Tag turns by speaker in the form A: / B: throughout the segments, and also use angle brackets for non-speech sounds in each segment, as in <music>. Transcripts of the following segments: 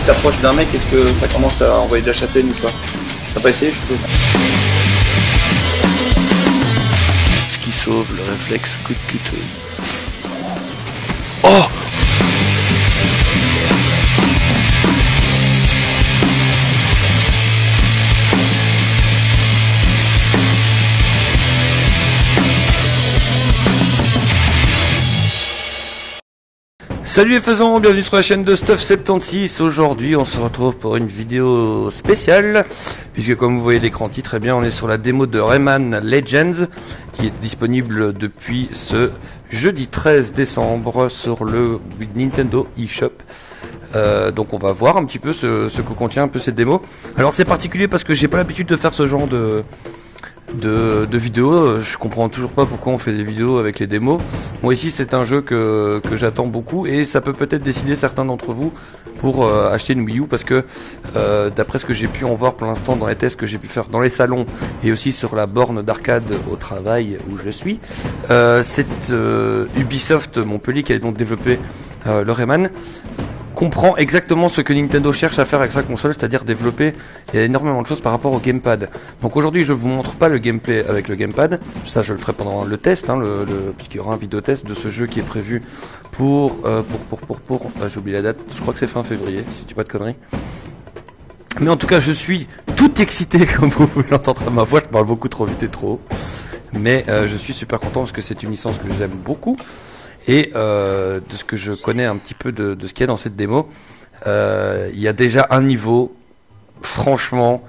A: si t'approches d'un mec, est-ce que ça commence à envoyer de la châtaigne ou pas T'as pas essayé, je suppose
B: Ce qui sauve le réflexe coup de cuteuse. Oh
C: Salut les faisans, bienvenue sur la chaîne de Stuff76. Aujourd'hui, on se retrouve pour une vidéo spéciale, puisque comme vous voyez l'écran titre, eh bien, on est sur la démo de Rayman Legends, qui est disponible depuis ce jeudi 13 décembre sur le Nintendo eShop. Euh, donc on va voir un petit peu ce, ce que contient un peu cette démo. Alors c'est particulier parce que j'ai pas l'habitude de faire ce genre de de, de vidéos. Je comprends toujours pas pourquoi on fait des vidéos avec les démos. Moi ici c'est un jeu que, que j'attends beaucoup et ça peut peut-être décider certains d'entre vous pour euh, acheter une Wii U parce que euh, d'après ce que j'ai pu en voir pour l'instant dans les tests que j'ai pu faire dans les salons et aussi sur la borne d'arcade au travail où je suis, euh, c'est euh, Ubisoft Montpellier qui a donc développé euh, le Rayman comprend exactement ce que Nintendo cherche à faire avec sa console, c'est-à-dire développer énormément de choses par rapport au gamepad. Donc aujourd'hui, je vous montre pas le gameplay avec le gamepad, ça je le ferai pendant le test, hein, le, le, puisqu'il y aura un vidéo test de ce jeu qui est prévu pour euh, pour pour pour pour, euh, j'oublie la date, je crois que c'est fin février, si tu dis pas de conneries. Mais en tout cas, je suis tout excité, <laughs> comme vous pouvez l'entendre à ma voix. Je parle beaucoup trop vite et trop. Mais euh, je suis super content parce que c'est une licence que j'aime beaucoup. Et euh, de ce que je connais un petit peu de, de ce qu'il y a dans cette démo, euh, il y a déjà un niveau, franchement,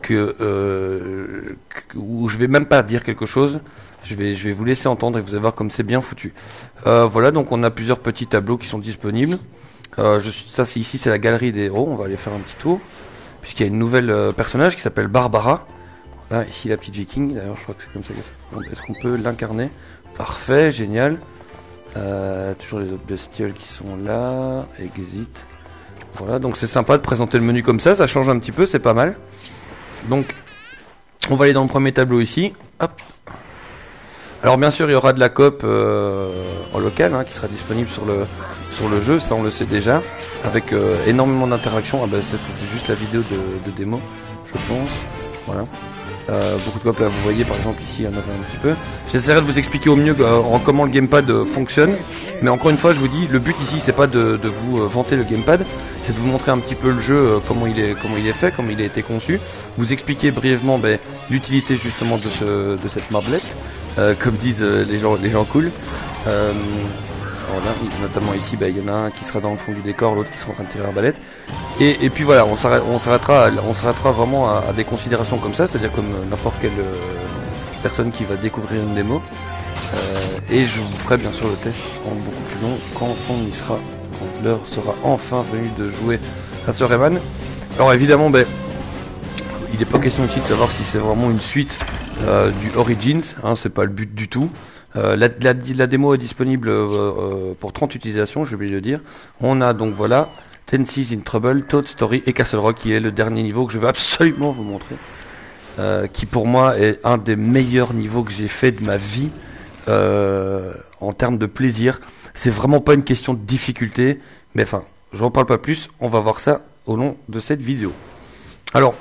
C: que, euh, où je vais même pas dire quelque chose. Je vais, je vais vous laisser entendre et vous allez voir comme c'est bien foutu. Euh, voilà, donc on a plusieurs petits tableaux qui sont disponibles. Euh, je, ça, c'est ici, c'est la galerie des héros. On va aller faire un petit tour, puisqu'il y a une nouvelle euh, personnage qui s'appelle Barbara. Voilà, ici la petite viking. D'ailleurs, je crois que c'est comme ça. Est-ce qu'on peut l'incarner? Parfait, génial. Euh, toujours les autres bestioles qui sont là. Exit. Voilà, donc c'est sympa de présenter le menu comme ça. Ça change un petit peu, c'est pas mal. Donc, on va aller dans le premier tableau ici. Alors bien sûr, il y aura de la coop euh, en local hein, qui sera disponible sur le sur le jeu, ça on le sait déjà, avec euh, énormément d'interactions. Ah bah, c'est juste la vidéo de démo, je pense. Voilà. Euh, beaucoup de coop là, vous voyez par exemple ici, un petit peu. J'essaierai de vous expliquer au mieux euh, en comment le gamepad euh, fonctionne, mais encore une fois, je vous dis, le but ici, c'est pas de, de vous euh, vanter le gamepad, c'est de vous montrer un petit peu le jeu, euh, comment il est, comment il est fait, comment il a été conçu, vous expliquer brièvement ben, l'utilité justement de ce, de cette marblette, comme disent les gens, les gens cool. Notamment ici, ben, il y en a un qui sera dans le fond du décor, l'autre qui sera en train de tirer l'arbalète. Et, et puis voilà, on s'arrête- on s'arrêtera, on s'arrêtera vraiment à, à des considérations comme ça, c'est-à-dire comme euh, n'importe quelle euh, personne qui va découvrir une démo. Euh, et je vous ferai bien sûr le test en beaucoup plus long quand on y sera, quand l'heure sera enfin venue de jouer à ce Rayman. Alors évidemment, ben, il n'est pas question ici de savoir si c'est vraiment une suite euh, du Origins, hein, c'est pas le but du tout. Euh, la, la, la démo est disponible euh, euh, pour 30 utilisations, j'ai oublié de le dire. On a donc voilà Ten Seas in Trouble, Toad Story et Castle Rock qui est le dernier niveau que je veux absolument vous montrer. Euh, qui pour moi est un des meilleurs niveaux que j'ai fait de ma vie en termes de plaisir. C'est vraiment pas une question de difficulté, mais enfin, j'en parle pas plus, on va voir ça au long de cette vidéo. Alors,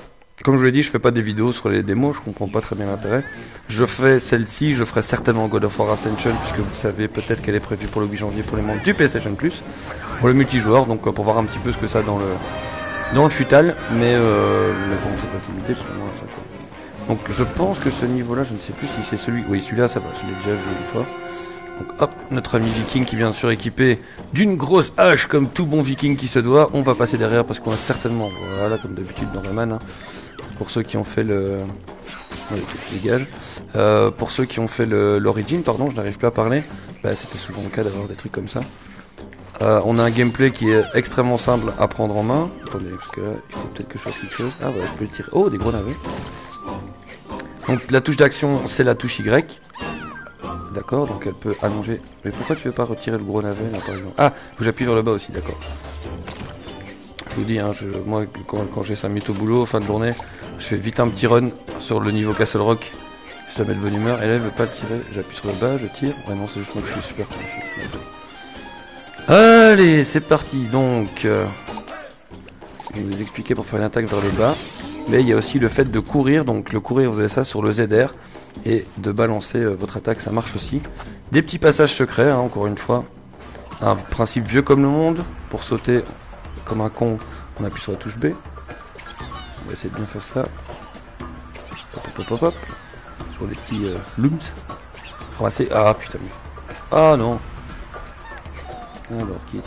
C: comme je l'ai dit, je fais pas des vidéos sur les démos, je comprends pas très bien l'intérêt. Je fais celle-ci, je ferai certainement God of War Ascension, puisque vous savez peut-être qu'elle est prévue pour le 8 janvier pour les membres du PlayStation Plus, pour le multijoueur, donc euh, pour voir un petit peu ce que ça a dans le dans le futal, mais euh, mais bon, ça va se limiter plus ou moins à ça quoi. Donc je pense que ce niveau-là, je ne sais plus si c'est celui. Oui, celui-là, ça va, je l'ai déjà joué une fois. Donc hop, notre ami viking qui bien sûr équipé d'une grosse hache comme tout bon viking qui se doit. On va passer derrière parce qu'on a certainement, voilà, comme d'habitude dans Rayman, hein, pour ceux qui ont fait le... Allez, tout tu dégages. Euh, pour ceux qui ont fait l'origine, pardon, je n'arrive plus à parler. Bah, c'était souvent le cas d'avoir des trucs comme ça. Euh, on a un gameplay qui est extrêmement simple à prendre en main. Attendez, parce que là, il faut peut-être que je fasse quelque chose. Ah voilà, je peux le tirer. Oh, des gros navets. Donc la touche d'action, c'est la touche Y. D'accord, donc elle peut allonger. Mais pourquoi tu veux pas retirer le gros navet là par exemple? Ah, faut que j'appuie vers le bas aussi, d'accord. Je vous dis, hein, je, moi quand, quand j'ai 5 minutes au boulot, fin de journée, je fais vite un petit run sur le niveau Castle Rock. Ça met de bonne humeur. Et là, elle veut pas le tirer. J'appuie sur le bas, je tire. Ouais, non, c'est juste moi que je suis super con. Allez, c'est parti. Donc, euh, on nous expliquait pour faire une attaque vers le bas. Mais il y a aussi le fait de courir, donc le courir, vous avez ça sur le ZR, et de balancer euh, votre attaque, ça marche aussi. Des petits passages secrets, hein, encore une fois. Un principe vieux comme le monde, pour sauter comme un con, on appuie sur la touche B. On va essayer de bien faire ça. Hop, hop, hop, hop. Sur les petits euh, looms. Ramasser. Ah putain, mais. Ah non. Alors, qui est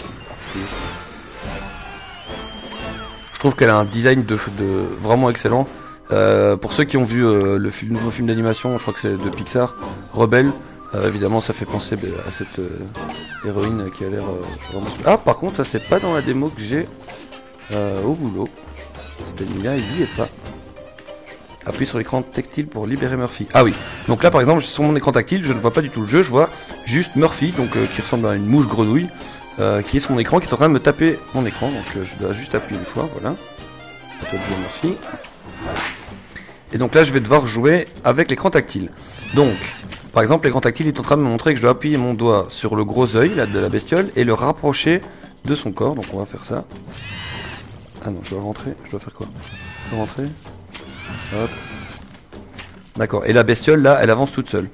C: Je trouve qu'elle a un design de, vraiment excellent. Euh, pour ceux qui ont vu euh, le, nouveau film d'animation, je crois que c'est de Pixar, Rebelle, évidemment ça fait penser à cette héroïne qui a l'air vraiment... Ah par contre ça c'est pas dans la démo que j'ai au boulot. Cet ennemi-là il y est pas. Appuie sur l'écran tactile pour libérer Murphy. Ah oui, donc là par exemple sur mon écran tactile je ne vois pas du tout le jeu, je vois juste Murphy, donc euh, qui ressemble à une mouche grenouille, euh, qui est sur mon écran, qui est en train de me taper mon écran, donc euh, je dois juste appuyer une fois, voilà. À toi de jouer Murphy. Et donc là, je vais devoir jouer avec l'écran tactile. Donc, par exemple, l'écran tactile est en train de me montrer que je dois appuyer mon doigt sur le gros œil de la bestiole et le rapprocher de son corps. Donc on va faire ça. Ah non, je dois rentrer. Je dois faire quoi? Rentrer? Hop. D'accord. Et la bestiole là, elle avance toute seule.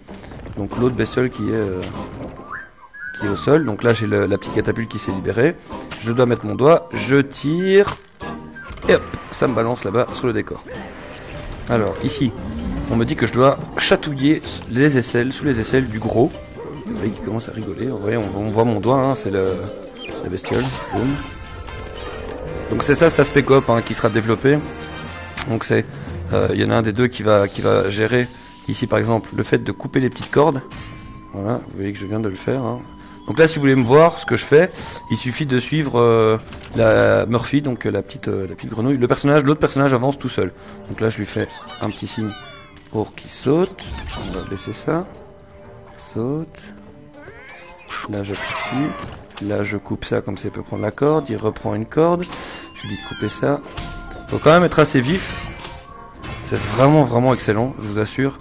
C: Donc l'autre bestiole qui est euh, qui est au sol. Donc là, j'ai la petite catapulte qui s'est libérée. Je dois mettre mon doigt. Je tire. Et hop, ça me balance là-bas sur le décor. Alors, ici, on me dit que je dois chatouiller les aisselles, sous les aisselles du gros. Vous voyez qui commence à rigoler. Vous voyez, on, voit mon doigt, hein, c'est la bestiole. Boum. Donc c'est ça cet aspect coop hein, qui sera développé. Donc c'est, euh, il y en a un des deux qui va, qui va gérer ici par exemple le fait de couper les petites cordes. Voilà, vous voyez que je viens de le faire. hein. Donc là, si vous voulez me voir, ce que je fais, il suffit de suivre euh, la Murphy, donc euh, la petite, la petite grenouille. Le personnage, l'autre personnage avance tout seul. Donc là, je lui fais un petit signe pour qu'il saute. On va baisser ça. Saute. Là, j'appuie dessus. Là, je coupe ça comme ça, il peut prendre la corde. Il reprend une corde. Je lui dis de couper ça. Faut quand même être assez vif. C'est vraiment, vraiment excellent, je vous assure.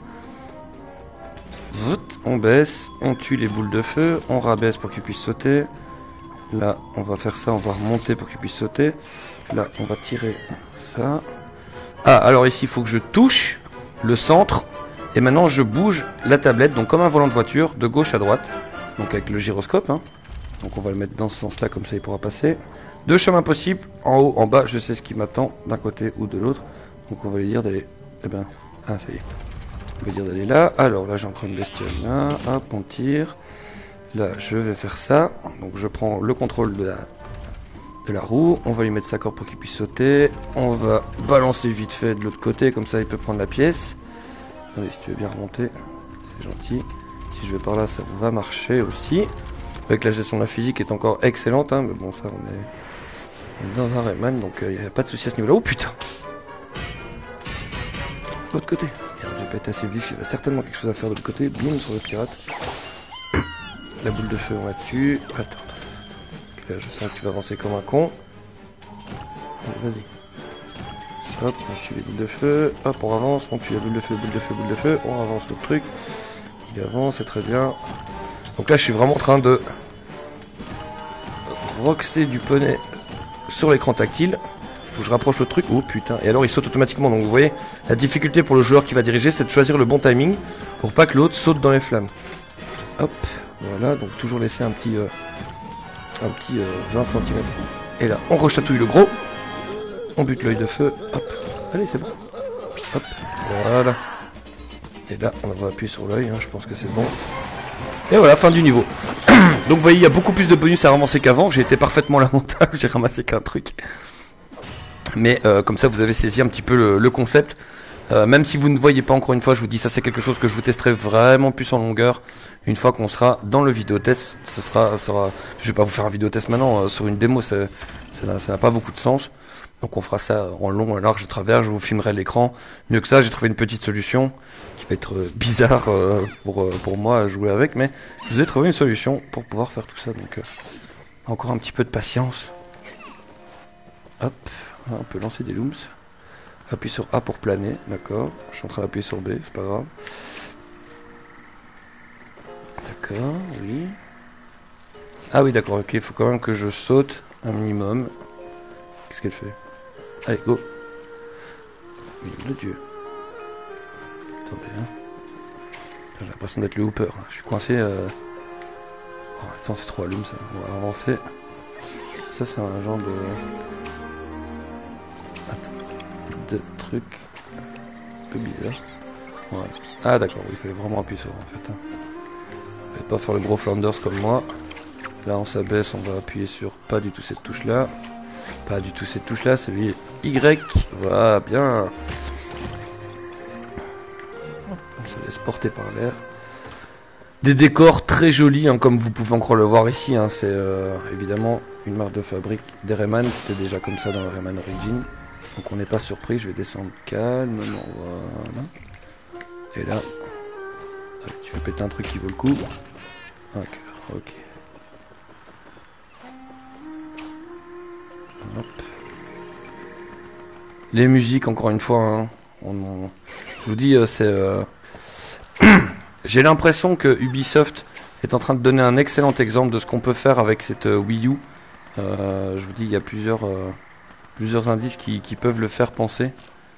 C: Zout, on baisse, on tue les boules de feu, on rabaisse pour qu'il puisse sauter. Là, on va faire ça, on va remonter pour qu'il puisse sauter. Là, on va tirer ça. Ah, alors ici, il faut que je touche le centre. Et maintenant, je bouge la tablette, donc comme un volant de voiture, de gauche à droite. Donc avec le gyroscope. Hein. Donc on va le mettre dans ce sens-là, comme ça il pourra passer. Deux chemins possibles, en haut, en bas, je sais ce qui m'attend d'un côté ou de l'autre. Donc on va lui dire d'aller... Eh ben... Ah, ça y est. On va dire d'aller là. Alors là, j'ai encore une bestiole là. Hop, on tire. Là, je vais faire ça. Donc je prends le contrôle de la, de la roue. On va lui mettre sa corde pour qu'il puisse sauter. On va balancer vite fait de l'autre côté. Comme ça, il peut prendre la pièce. Allez, si tu veux bien remonter. C'est gentil. Si je vais par là, ça va marcher aussi. Avec la gestion de la physique est encore excellente. Hein, mais bon, ça, on est, dans un Rayman. Donc il n'y a pas de souci à ce niveau-là. Oh putain L'autre côté. Merde, j'ai pas été assez vif. Il y a certainement quelque chose à faire de l'autre côté. Bim sur le pirate. <coughs> La boule de feu, on la tue. Attends, attends, attends. Là, je sens que tu vas avancer comme un con. Allez, vas-y. Hop, on tue les boules de feu. Hop, on avance. On tue la boule de feu, boule de feu, boule de feu. On avance l'autre truc. Il avance, c'est très bien. Donc là, je suis vraiment en train de roxer du poney sur l'écran tactile. Faut que je rapproche le truc. Oh putain. Et alors il saute automatiquement. Donc vous voyez, la difficulté pour le joueur qui va diriger, c'est de choisir le bon timing pour pas que l'autre saute dans les flammes. Hop, voilà. Donc toujours laisser un petit, euh, un petit euh, 20 cm. Et là, on rechatouille le gros. On bute l'œil de feu. Hop. Allez, c'est bon. Hop. Voilà. Et là, on va appuyer sur l'œil. hein, je pense que c'est bon. Et voilà, fin du niveau. <clears throat> Donc vous voyez, il y a beaucoup plus de bonus à ramasser qu'avant. J'ai été parfaitement <laughs> lamentable. J'ai ramassé qu'un truc. Mais euh, comme ça, vous avez saisi un petit peu le, concept. Euh, même si vous ne voyez pas encore une fois, je vous dis ça c'est quelque chose que je vous testerai vraiment plus en longueur une fois qu'on sera dans le vidéo test. Ce sera, sera, je vais pas vous faire un vidéo test maintenant euh, sur une démo, ça n'a pas beaucoup de sens. Donc on fera ça en long, en large, à travers. Je vous filmerai l'écran. Mieux que ça, j'ai trouvé une petite solution qui va être euh, bizarre euh, pour euh, pour moi à jouer avec, mais je vous ai trouvé une solution pour pouvoir faire tout ça. Donc encore un petit peu de patience. Hop, on peut lancer des looms. Appuie sur A pour planer, d'accord. Je suis en train d'appuyer sur B, c'est pas grave. D'accord, oui. Ah oui, d'accord, ok, il faut quand même que je saute un minimum. Qu'est-ce qu'elle fait? Allez, go. Mine de Dieu. Attendez, hein. J'ai l'impression d'être le hooper. Je suis coincé. Euh... Oh, attends, c'est trop allume ça. On va avancer. Ça, c'est un genre de. Attends. De trucs. Un peu bizarre. Voilà. Ah, d'accord, il fallait vraiment appuyer sur en fait. Hein. Fallait pas faire le gros Flanders comme moi. Là, on s'abaisse, on va appuyer sur pas du tout cette touche là. Pas du tout cette touche là, c'est Y. Voilà, bien. On se laisse porter par l'air. Des décors très jolis, hein, comme vous pouvez encore le voir ici. Hein, c'est euh, évidemment une marque de fabrique des Rayman. C'était déjà comme ça dans le Rayman Origin. Donc on n'est pas surpris. Je vais descendre calmement. Voilà. Et là, tu fais péter un truc qui vaut le coup. Un ok. Les musiques, encore une fois, hein, je vous dis, euh, c'est. Euh, <clears throat> j'ai l'impression que Ubisoft est en train de donner un excellent exemple de ce qu'on peut faire avec cette euh, Wii U. je vous dis, il y a plusieurs, plusieurs indices qui, peuvent le faire penser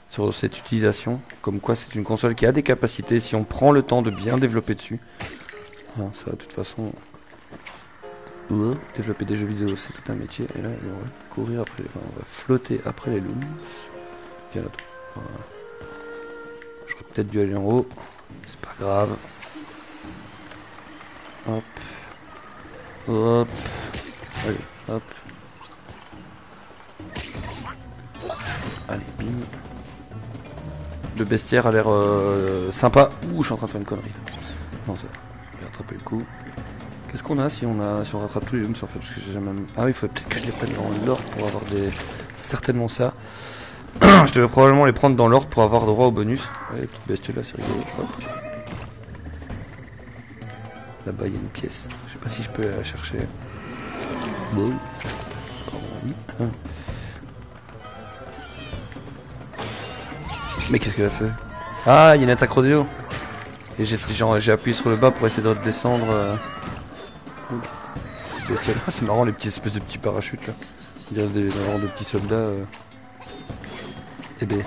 C: sur cette utilisation. Comme quoi, c'est une console qui a des capacités si on prend le temps de bien développer dessus. Hein, ça, de toute façon, développer des jeux vidéo, c'est tout un métier. Et là, on va courir après, enfin, on va flotter après les loons. Viens là, voilà. J'aurais peut-être dû aller en haut. C'est pas grave. Hop. Hop. Allez, hop. Allez, bim. Le bestiaire a l'air euh, sympa. Ouh, je suis en train de faire une connerie. Non, ça va. Je vais rattraper le coup. Qu'est-ce qu'on a si on a si on rattrape tous les looms en fait parce que j'ai jamais. Ah oui, il faut peut-être que je les prenne dans l'ordre pour avoir des. Certainement ça. <clears throat> je devais probablement les prendre dans l'ordre pour avoir droit au bonus. Ouais, petite bestiole là, c'est rigolo. Hop. Là-bas, il y a une pièce. Je sais pas si je peux la chercher. Oui. Hein. Mais qu'est-ce qu'elle a fait? Ah, il y a une attaque rodéo. Et j'ai appuyé sur le bas pour essayer de redescendre. Euh... C'est marrant les petites espèces de petits parachutes là. On dirait des, genre de petits soldats. Eh ben.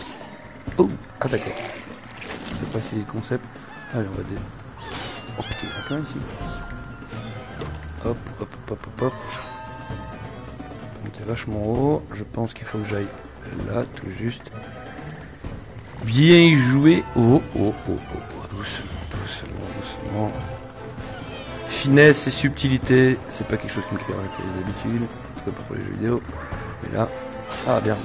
C: Oh Ah d'accord. Je sais pas si le concept. Allez, on va des. Oh putain, il y en a plein ici. Hop, hop, hop, hop, hop. On vachement haut. Je pense qu'il faut que j'aille là, tout juste. Bien joué. Oh, oh, oh, oh, oh. Doucement, doucement, doucement. Finesse et subtilité, c'est pas quelque chose qui me caractérise d'habitude. En tout cas pas pour les jeux vidéo. Mais là, ah bien,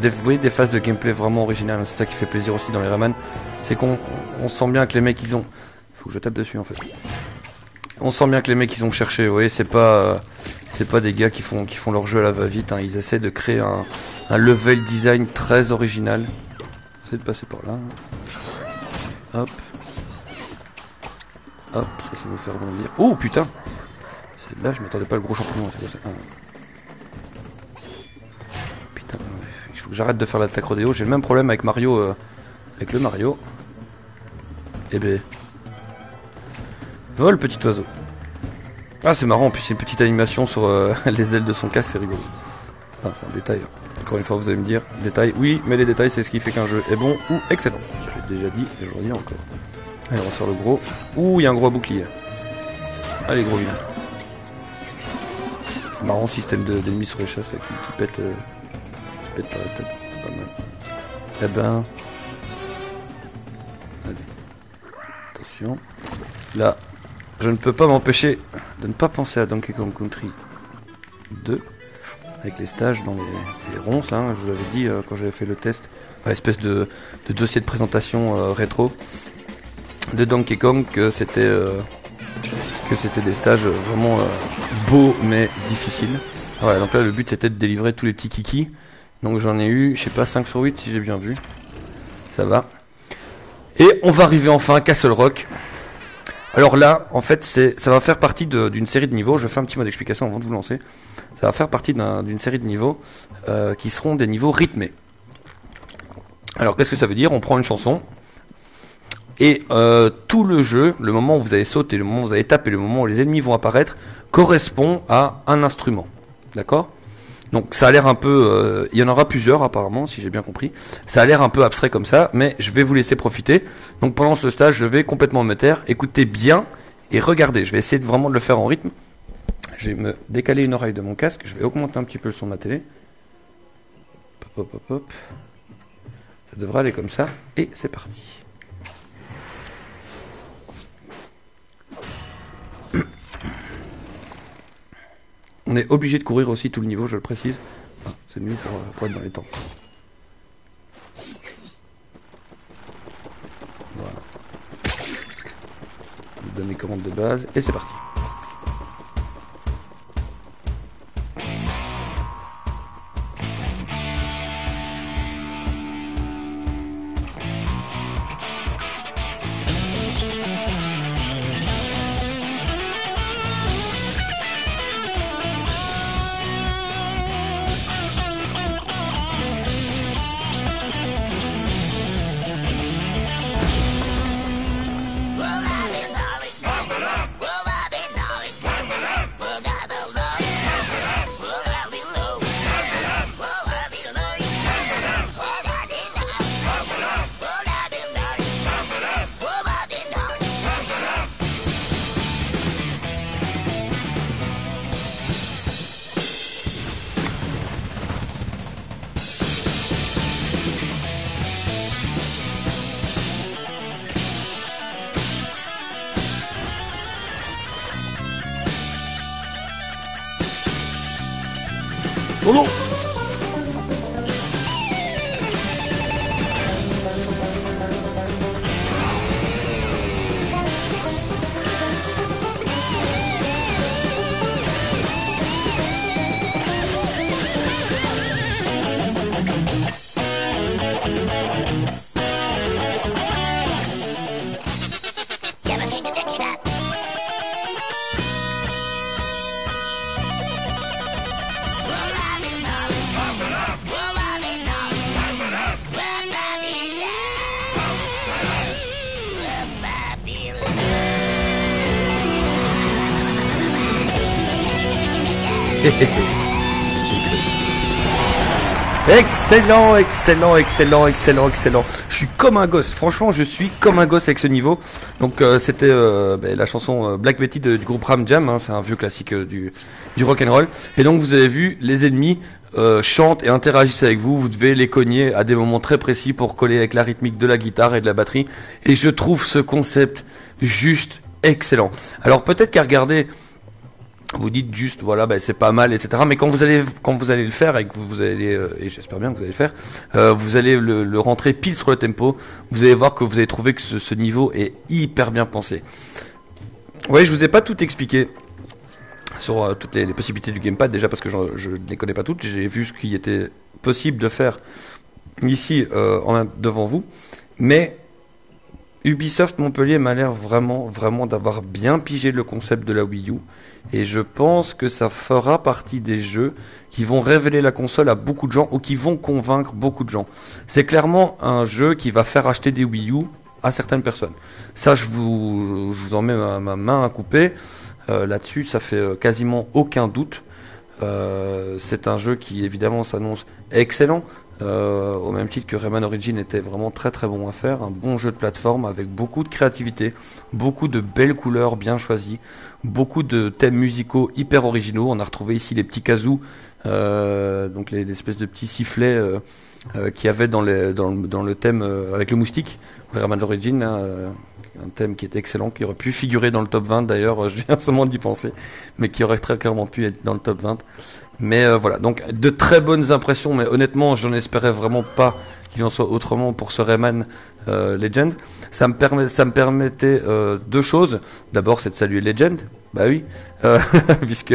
C: vous voyez des phases de gameplay vraiment originales, c'est ça qui fait plaisir aussi dans les Rayman, c'est qu'on sent bien que les mecs ils ont, faut que je tape dessus en fait. On sent bien que les mecs ils ont cherché, vous voyez, c'est pas, c'est pas des gars qui font, qui font leur jeu à la va-vite, hein. ils essaient de créer un, un, level design très original. J'essaie de passer par là. Hop. Hop, ça, ça nous fait rebondir. Oh putain Là, je m'attendais pas le gros champignon, quoi ça ah. Il faut que j'arrête de faire l'attaque rodéo. J'ai le même problème avec Mario. Euh, avec le Mario. Eh ben. Vol, petit oiseau. Ah, c'est marrant. En plus, c'est une petite animation sur euh, <laughs> les ailes de son casque. C'est rigolo. Ah, c'est un détail. Encore une fois, vous allez me dire. Détail. Oui, mais les détails, c'est ce qui fait qu'un jeu est bon ou excellent. J'ai déjà dit et je redis encore. Allez, on va se faire le gros. Ouh, il y a un gros bouclier. Allez, gros vilain. C'est marrant, système d'ennemis sur les chasses qui, qui pète. Euh, pète pas la tête, c'est pas mal. Eh ben... Allez. Attention. Là, je ne peux pas m'empêcher de ne pas penser à Donkey Kong Country 2 avec les stages dans les, ronces hein, je vous avais dit euh, quand j'avais fait le test, enfin, l'espèce de, dossier de présentation euh, rétro de Donkey Kong que c'était euh, que c'était des stages vraiment beaux mais difficiles. Voilà, donc là le but c'était de délivrer tous les petits kikis donc j'en ai eu, je sais pas, 5 sur 8 si j'ai bien vu. Ça va. Et on va arriver enfin à Castle Rock. Alors là, en fait, ça va faire partie d'une série de niveaux. Je vais faire un petit mot d'explication avant de vous lancer. Ça va faire partie d'une série de niveaux euh, qui seront des niveaux rythmés. Alors qu'est-ce que ça veut dire? On prend une chanson et euh, tout le jeu, le moment où vous allez sauter, le moment où vous allez taper, le moment où les ennemis vont apparaître, correspond à un instrument. D'accord? Donc ça a l'air un peu, euh, il y en aura plusieurs apparemment, si j'ai bien compris. Ça a l'air un peu abstrait comme ça, mais je vais vous laisser profiter. Donc pendant ce stage, je vais complètement me taire, écoutez bien et regardez. Je vais essayer vraiment de le faire en rythme. Je vais me décaler une oreille de mon casque, je vais augmenter un petit peu le son de ma télé. Hop, hop, hop, hop. Ça devrait aller comme ça, et c'est parti. On est obligé de courir aussi tout le niveau, je le précise. Enfin, c'est mieux pour, euh, être dans les temps. Voilà. Je donne les commandes de base et c'est parti. 哈喽 Excellent, excellent, excellent, excellent, excellent. Je suis comme un gosse. Franchement, je suis comme un gosse avec ce niveau. Donc, euh, c'était euh, ben, la chanson euh, Black Betty de- du groupe Ram Jam. hein. c'est un vieux classique euh, du du rock and roll. Et donc, vous avez vu, les ennemis euh, chantent et interagissent avec vous. Vous devez les cogner à des moments très précis pour coller avec la rythmique de la guitare et de la batterie. Et je trouve ce concept juste excellent. Alors, peut-être qu'à regarder vous dites juste voilà ben c'est pas mal etc mais quand vous allez quand vous allez le faire et que vous, allez euh, et j'espère bien que vous allez le faire euh, vous allez le, rentrer pile sur le tempo. Vous allez voir que vous allez trouver que ce, niveau est hyper bien pensé. Ouais je vous ai pas tout expliqué sur euh, toutes les, possibilités du gamepad déjà parce que je ne les connais pas toutes. J'ai vu ce qui était possible de faire ici devant vous. Mais Ubisoft Montpellier m'a l'air vraiment, vraiment d'avoir bien pigé le concept de la Wii U. Et je pense que ça fera partie des jeux qui vont révéler la console à beaucoup de gens ou qui vont convaincre beaucoup de gens. C'est clairement un jeu qui va faire acheter des Wii U à certaines personnes. Ça, je vous, je vous en mets ma, ma main à couper. Euh, Là-dessus, ça fait euh, quasiment aucun doute. Euh, c'est un jeu qui évidemment s'annonce excellent, euh, au même titre que Rayman Origin était vraiment très très bon à faire, un bon jeu de plateforme avec beaucoup de créativité, beaucoup de belles couleurs bien choisies, beaucoup de thèmes musicaux hyper originaux. On a retrouvé ici les petits kazoo, euh, donc les, espèces de petits sifflets euh, euh, qu'il y avait dans, les, dans, le, dans le thème euh, avec le moustique, Rayman Origin. hein, euh, un thème qui était excellent, qui aurait pu figurer dans le top 20 d'ailleurs, <laughs> je viens seulement d'y penser, mais qui aurait très clairement pu être dans le top 20. Mais euh, voilà, donc de très bonnes impressions, mais honnêtement, j'en espérais vraiment pas qu'il en soit autrement pour ce Rayman euh, Legend. Ça me, permet, ça me permettait euh, deux choses. D'abord, c'est de saluer Legend, bah oui, <laughs> puisque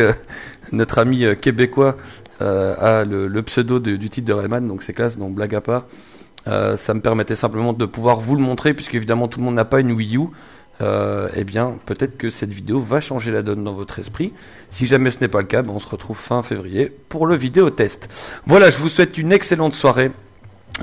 C: notre ami québécois a le, le pseudo du titre de Rayman, donc c'est classe, donc blague à part. Euh, ça me permettait simplement de pouvoir vous le montrer, puisque évidemment tout le monde n'a pas une Wii U. Euh, eh bien, peut-être que cette vidéo va changer la donne dans votre esprit. Si jamais ce n'est pas le cas, ben, on se retrouve fin février pour le vidéo test. Voilà, je vous souhaite une excellente soirée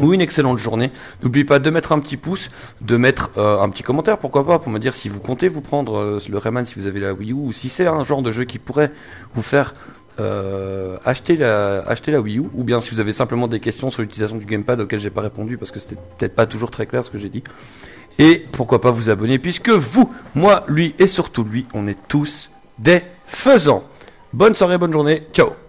C: ou une excellente journée. N'oubliez pas de mettre un petit pouce, de mettre euh, un petit commentaire, pourquoi pas, pour me dire si vous comptez vous prendre euh, le Rayman si vous avez la Wii U, ou si c'est un genre de jeu qui pourrait vous faire euh, achetez la, achetez la Wii U, ou bien si vous avez simplement des questions sur l'utilisation du gamepad auxquelles j'ai pas répondu parce que c'était peut-être pas toujours très clair ce que j'ai dit. Et pourquoi pas vous abonner puisque vous, moi, lui et surtout lui, on est tous des faisans. Bonne soirée, bonne journée, ciao